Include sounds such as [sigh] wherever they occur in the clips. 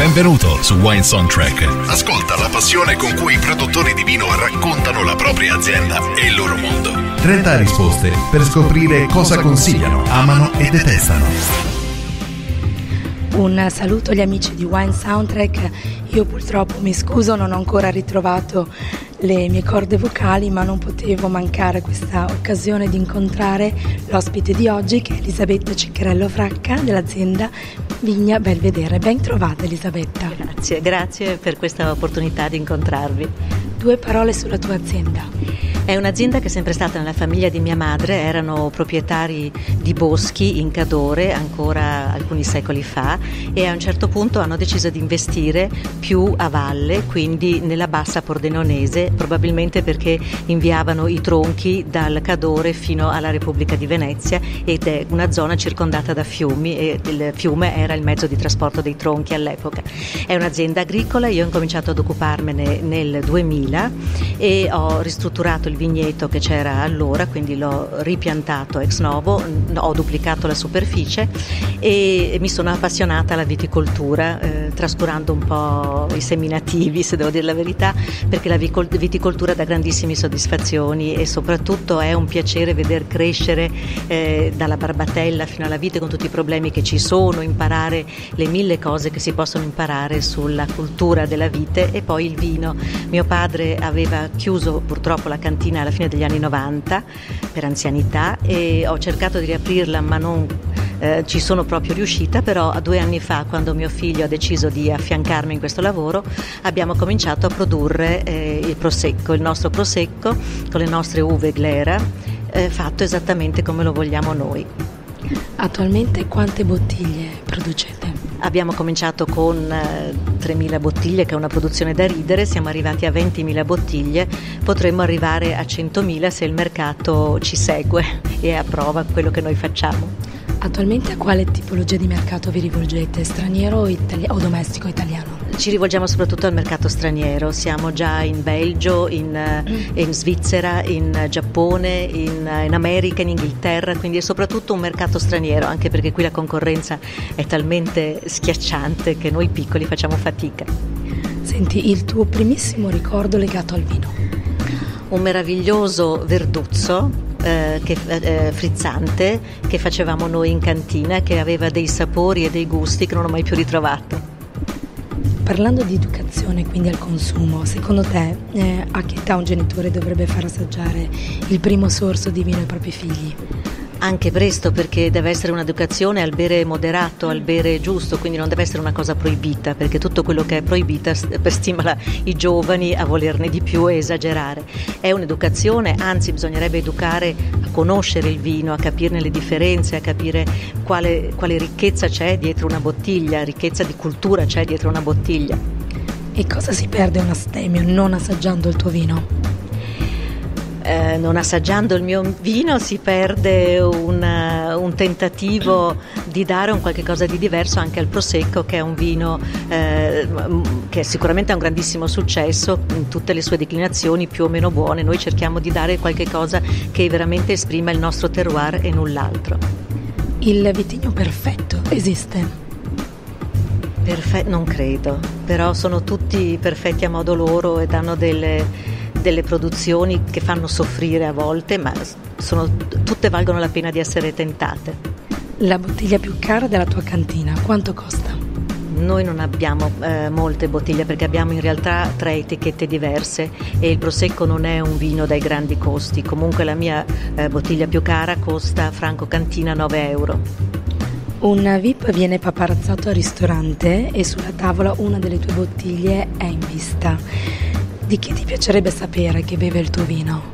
Benvenuto su Wine Soundtrack. Ascolta la passione con cui i produttori di vino raccontano la propria azienda e il loro mondo. 30 risposte per scoprire cosa consigliano, amano e detestano. Un saluto agli amici di Wine Soundtrack. Io purtroppo mi scuso, non ho ancora ritrovato le mie corde vocali, ma non potevo mancare questa occasione di incontrare l'ospite di oggi che è Elisabetta Ciccarello Fracca dell'azienda Vigna Belvedere. Ben trovata Elisabetta. Grazie, grazie per questa opportunità di incontrarvi. Due parole sulla tua azienda. È un'azienda che è sempre stata nella famiglia di mia madre, erano proprietari di boschi in Cadore ancora alcuni secoli fa e a un certo punto hanno deciso di investire più a valle, quindi nella bassa pordenonese, probabilmente perché inviavano i tronchi dal Cadore fino alla Repubblica di Venezia ed è una zona circondata da fiumi e il fiume era il mezzo di trasporto dei tronchi all'epoca. È un'azienda agricola, io ho incominciato ad occuparmene nel 2000 e ho ristrutturato il vigneto che c'era allora, quindi l'ho ripiantato ex novo, ho duplicato la superficie e mi sono appassionata alla viticoltura, eh, trascurando un po' i seminativi, se devo dire la verità, perché la viticoltura dà grandissime soddisfazioni e soprattutto è un piacere veder crescere eh, dalla barbatella fino alla vite con tutti i problemi che ci sono, imparare le mille cose che si possono imparare sulla cultura della vite e poi il vino. Mio padre aveva chiuso purtroppo la cantina cantina alla fine degli anni 90 per anzianità e ho cercato di riaprirla ma non eh, ci sono proprio riuscita, però due anni fa quando mio figlio ha deciso di affiancarmi in questo lavoro abbiamo cominciato a produrre eh, il prosecco, il nostro prosecco con le nostre uve glera eh, fatto esattamente come lo vogliamo noi. Attualmente quante bottiglie producete? Abbiamo cominciato con eh, 3.000 bottiglie, che è una produzione da ridere, siamo arrivati a 20.000 bottiglie, potremmo arrivare a 100.000 se il mercato ci segue e approva quello che noi facciamo. Attualmente a quale tipologia di mercato vi rivolgete? Straniero o, itali- o domestico italiano? Ci rivolgiamo soprattutto al mercato straniero, siamo già in Belgio, in, mm. in Svizzera, in Giappone, in, in, America, in Inghilterra, quindi è soprattutto un mercato straniero, anche perché qui la concorrenza è talmente schiacciante che noi piccoli facciamo fatica. Senti, il tuo primissimo ricordo legato al vino? Un meraviglioso verduzzo eh, che, eh, frizzante che facevamo noi in cantina che aveva dei sapori e dei gusti che non ho mai più ritrovato. Parlando di educazione, quindi al consumo, secondo te eh, a che età un genitore dovrebbe far assaggiare il primo sorso di vino ai propri figli? Anche presto perché deve essere un'educazione al bere moderato, al bere giusto, quindi non deve essere una cosa proibita, perché tutto quello che è proibita stimola i giovani a volerne di più e esagerare. È un'educazione, anzi bisognerebbe educare a conoscere il vino, a capirne le differenze, a capire quale, quale ricchezza c'è dietro una bottiglia, ricchezza di cultura c'è dietro una bottiglia. E cosa si perde un astemio non assaggiando il tuo vino? Eh, non assaggiando il mio vino si perde un, un, tentativo di dare un qualche cosa di diverso anche al Prosecco che è un vino eh, che sicuramente ha un grandissimo successo in tutte le sue declinazioni più o meno buone. Noi cerchiamo di dare qualche cosa che veramente esprima il nostro terroir e null'altro. Il vitigno perfetto esiste? Perfe- non credo, però sono tutti perfetti a modo loro e danno delle delle produzioni che fanno soffrire a volte, ma sono, tutte valgono la pena di essere tentate. La bottiglia più cara della tua cantina, quanto costa? Noi non abbiamo eh, molte bottiglie perché abbiamo in realtà tre etichette diverse e il Prosecco non è un vino dai grandi costi. Comunque la mia eh, bottiglia più cara costa Franco Cantina 9 euro. Un VIP viene paparazzato al ristorante e sulla tavola una delle tue bottiglie è in vista. Di chi ti piacerebbe sapere che beve il tuo vino?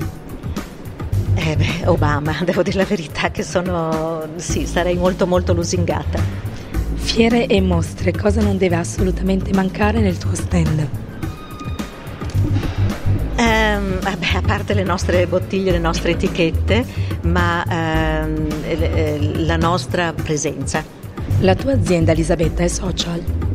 Eh beh, Obama, [laughs] devo dire la verità che sono, sì, sarei molto molto lusingata. Fiere e mostre, cosa non deve assolutamente mancare nel tuo stand? Um, vabbè, a parte le nostre bottiglie, le nostre etichette, ma um, la nostra presenza. La tua azienda Elisabetta è social?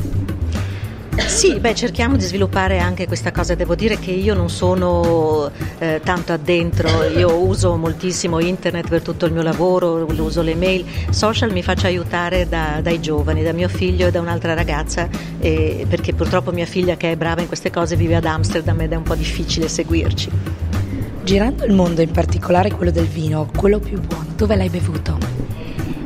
Sì, beh, cerchiamo di sviluppare anche questa cosa. Devo dire che io non sono eh, tanto addentro, io uso moltissimo internet per tutto il mio lavoro, uso le mail, social mi faccio aiutare da, dai giovani, da mio figlio e da un'altra ragazza, eh, perché purtroppo mia figlia che è brava in queste cose vive ad Amsterdam ed è un po' difficile seguirci. Girando il mondo, in particolare quello del vino, quello più buono, dove l'hai bevuto?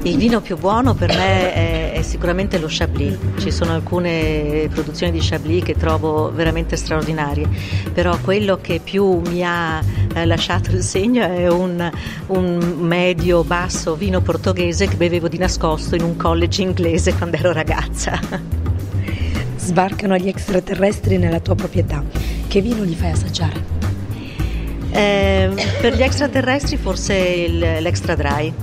Il vino più buono per me è, è, sicuramente lo Chablis, ci sono alcune produzioni di Chablis che trovo veramente straordinarie, però quello che più mi ha eh, lasciato il segno è un, un medio basso vino portoghese che bevevo di nascosto in un college inglese quando ero ragazza. Sbarcano gli extraterrestri nella tua proprietà, che vino gli fai assaggiare? Eh, per gli extraterrestri forse il, l'extra dry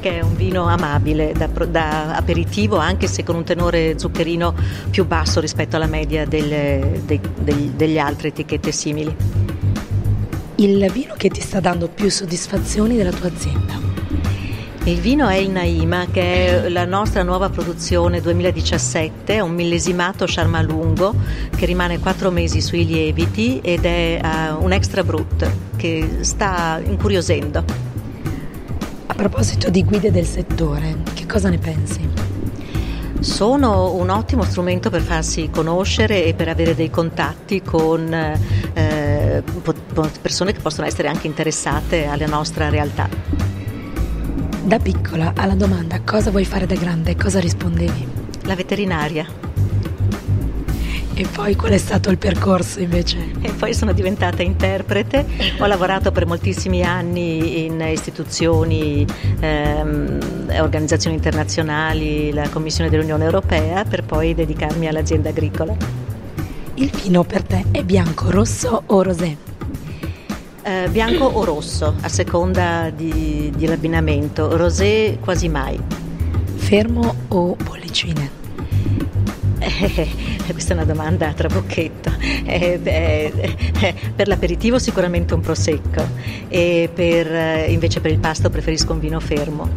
che è un vino amabile da, da, aperitivo anche se con un tenore zuccherino più basso rispetto alla media delle, dei, degli, degli altre etichette simili. Il vino che ti sta dando più soddisfazioni della tua azienda? Il vino è il Naima, che è la nostra nuova produzione 2017, è un millesimato Charmalungo che rimane quattro mesi sui lieviti ed è uh, un extra brut che sta incuriosendo proposito di guide del settore, che cosa ne pensi? Sono un ottimo strumento per farsi conoscere e per avere dei contatti con eh, persone che possono essere anche interessate alla nostra realtà. Da piccola alla domanda cosa vuoi fare da grande, cosa rispondevi? La veterinaria. E poi qual è stato il percorso invece? E poi sono diventata interprete, ho lavorato per moltissimi anni in istituzioni ehm, organizzazioni internazionali, la Commissione dell'Unione Europea, per poi dedicarmi all'azienda agricola. Il vino per te è bianco, rosso o rosé? Eh, bianco o rosso, a seconda di, dell'abbinamento, rosé quasi mai. Fermo o bollicine? Eh, [laughs] questa è una domanda a trabocchetto. Eh, eh, eh, per l'aperitivo sicuramente un prosecco e per, eh, invece per il pasto preferisco un vino fermo.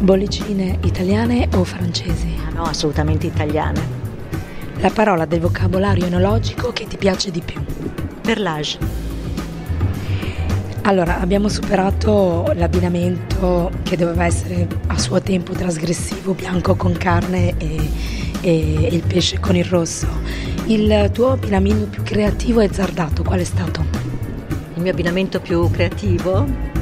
Bollicine italiane o francesi? Ah, no, assolutamente italiane. La parola del vocabolario enologico che ti piace di più? Perlage. Allora, abbiamo superato l'abbinamento che doveva essere a suo tempo trasgressivo, bianco con carne e, e il pesce con il rosso. Il tuo abbinamento più creativo e zardato qual è stato? Il mio abbinamento più creativo?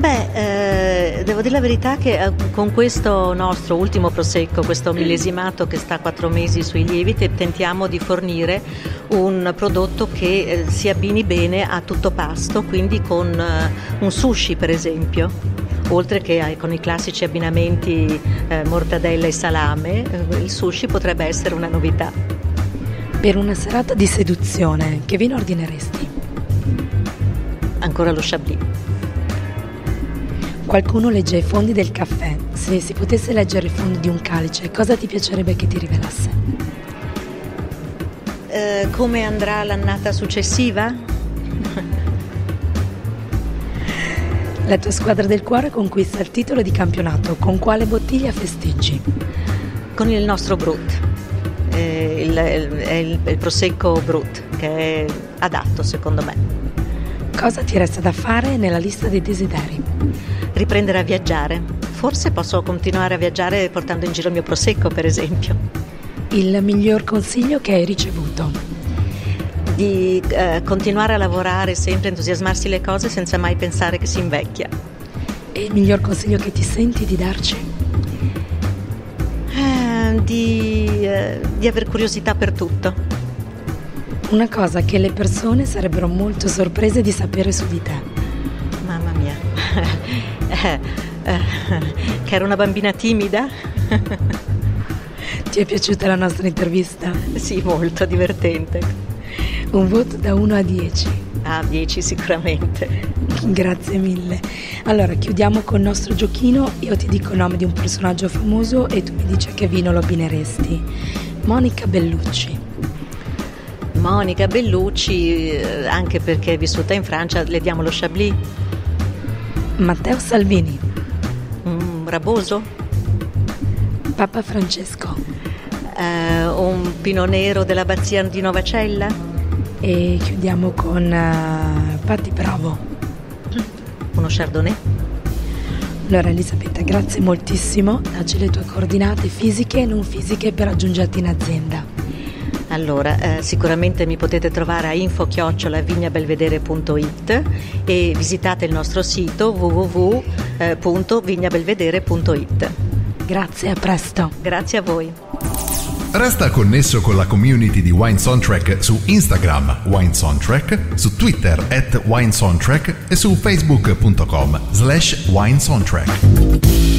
Beh, eh, devo dire la verità che eh, con questo nostro ultimo prosecco, questo millesimato che sta quattro mesi sui lieviti, tentiamo di fornire un prodotto che eh, si abbini bene a tutto pasto, quindi con eh, un sushi per esempio oltre che con i classici abbinamenti eh, mortadella e salame, eh, il sushi potrebbe essere una novità. Per una serata di seduzione, che vino ordineresti? Ancora lo Chablis. Qualcuno legge i fondi del caffè. Se si potesse leggere i fondi di un calice, cosa ti piacerebbe che ti rivelasse? Eh, come andrà l'annata successiva? La tua squadra del cuore conquista il titolo di campionato. Con quale bottiglia festeggi? Con il nostro Brut. Eh, il, il, il, il Prosecco Brut, che è adatto secondo me. Cosa ti resta da fare nella lista dei desideri? riprendere a viaggiare. Forse posso continuare a viaggiare portando in giro il mio prosecco, per esempio. Il miglior consiglio che hai ricevuto? Di eh, continuare a lavorare sempre, entusiasmarsi le cose senza mai pensare che si invecchia. E il miglior consiglio che ti senti di darci? Eh, di, eh, di aver curiosità per tutto. Una cosa che le persone sarebbero molto sorprese di sapere su di te. Mamma mia. [laughs] Eh, eh, che era una bambina timida. Ti è piaciuta la nostra intervista? Sì, molto divertente. Un voto da 1 a 10. A 10 sicuramente. Grazie mille. Allora, chiudiamo con il nostro giochino. Io ti dico il nome di un personaggio famoso e tu mi dici che vino lo abbineresti. Monica Bellucci. Monica Bellucci, eh, anche perché è vissuta in Francia, le diamo lo Chablis. Matteo Salvini. Mm, Raboso? Papa Francesco. eh, un pino nero dell'abbazia di Novacella? E chiudiamo con uh, Patti Bravo. Uno Chardonnay? Allora Elisabetta, grazie moltissimo, dacci le tue coordinate fisiche e non fisiche per raggiungerti in azienda. Allora, eh, sicuramente mi potete trovare a info-vignabelvedere.it e visitate il nostro sito www.vignabelvedere.it. Grazie, a presto. Grazie a voi. Resta connesso con la community di Wine Soundtrack su Instagram Wine Soundtrack, su Twitter at Wine Soundtrack e su facebook.com slash Wine Soundtrack.